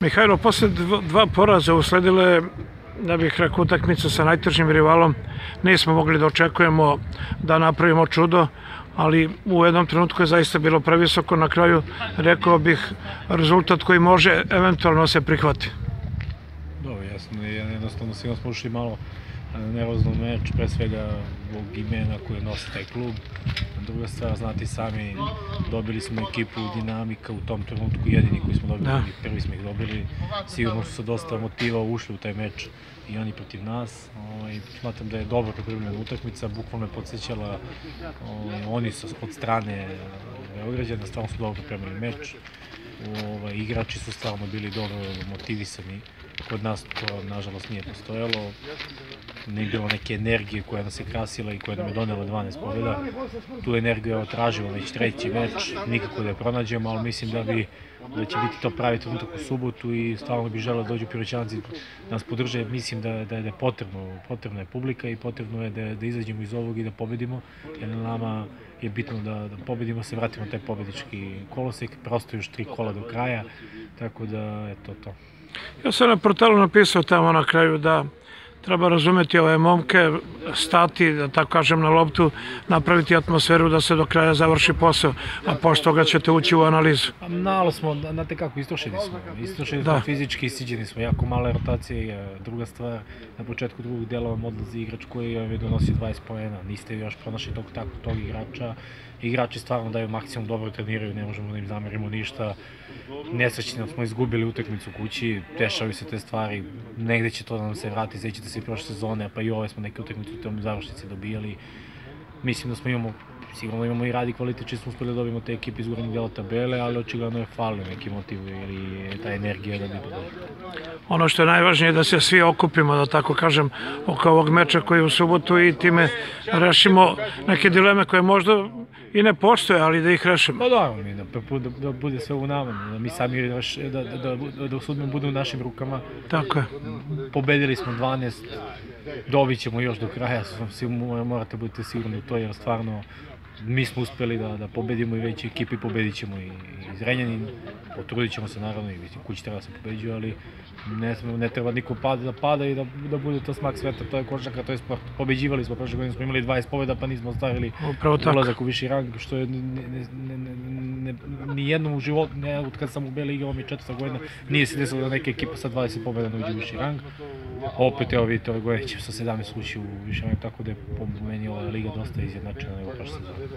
Mihajlo, posle dv- dva poraza usledile, da bih rekao, utakmica sa najtežim rivalom. Nismo mogli da očekujemo da napravimo čudo, ali u jednom trenutku je zaista bilo previsoko. Na kraju, rekao bih, rezultat koji može eventualno se prihvati. Dobro, jasno, jednostavno svima smo ušli malo nervozno meč, pre svega zbog imena koje nosi taj klub. Druga stvar, znate sami, dobili smo ekipu dinamika u tom trenutku, jedini koji smo dobili, Da. prvi smo ih dobili. Sigurno su sa dosta motiva ušli u taj meč i oni protiv nas. Ovaj, smatram da je dobro pripremljena utakmica, bukvalno je podsjećala ovaj, oni su od strane Beograđana, stvarno su dobro pripremili meč. Ovaj, igrači su stvarno bili dobro motivisani. Kod nas to, nažalost, nije postojalo. Nije bilo neke energije koja nas je krasila i koja nam je donela 12 pobjeda. Tu energiju je tražimo već treći meč, nikako da je pronađemo, ali mislim da bi da će biti to pravi trenutak u subotu i stvarno bi želeo da dođu piroćanci da nas podrže. Mislim da, da, da je potrebno, potrebna je publika i potrebno je da, da izađemo iz ovog i da pobedimo, jer na nama je bitno da, da pobedimo, se vratimo taj pobedički kolosek, prosto još tri kola do kraja, tako da, eto to. Ja sam na portalu napisao tamo na kraju da treba razumeti ove momke, stati, da tako kažem, na loptu, napraviti atmosferu da se do kraja završi posao, a pošto toga ćete ući u analizu. Malo smo, znate kako, istrošeni smo. Istrošeni smo Da. fizički, isiđeni smo, jako male rotacije. e, Druga stvar, na početku drugog dela vam odlazi igrač koji vam je donosio 20 poena. Niste još pronašli tog, tako, tog igrača. Igrači stvarno daju maksimum, dobro treniraju, ne možemo da im zamerimo ništa. Nesrećni smo izgubili utakmicu kući, dešavaju se te stvari, negde će to da nam se vrati, sećate se i prošle sezone, pa i ove smo neke utakmice u tom završnici dobijali. Mislim da smo imamo sigurno imamo i radi kvalitet, či smo uspeli da dobijemo te ekipe iz gornjeg dela tabele, ali očigledno je falio neki motiv ili ta energija da bi došlo. Ono što je najvažnije je da se svi okupimo, da tako kažem, oko ovog meča koji je u subotu i time rešimo neke dileme koje možda i ne postoje, ali da ih rešimo. Pa dobro, mi da, da, da bude sve u nama, da mi sami da, da, da, da, da sudbina bude u našim rukama. Tako je. Pobedili smo 12, dobit ćemo još do kraja, si, morate budete sigurni u to, jer stvarno mi smo uspeli da, da pobedimo i veće ekipe, pobedit ćemo i, i Zrenjanin, potrudit ćemo se naravno i mislim, kući treba da se pobeđuje, ali ne, ne treba niko pada da pada i da, da bude to smak sveta, to je košarka, to je sport. Pobeđivali smo, prošle godine smo imali 20 pobjeda pa nismo tako. ulazak u viši rang, što je ne, ne, ne, ni jednom u životu, ne, od kad sam u Beli igrao mi četvrta godina, nije se desilo da neka ekipa sa 20 pobjeda ne uđe u viši rang. Opet, evo vidite, ove godine će sa 17 ući u viši rang, tako da je po meni ova liga dosta izjednačena nego prošle sezone.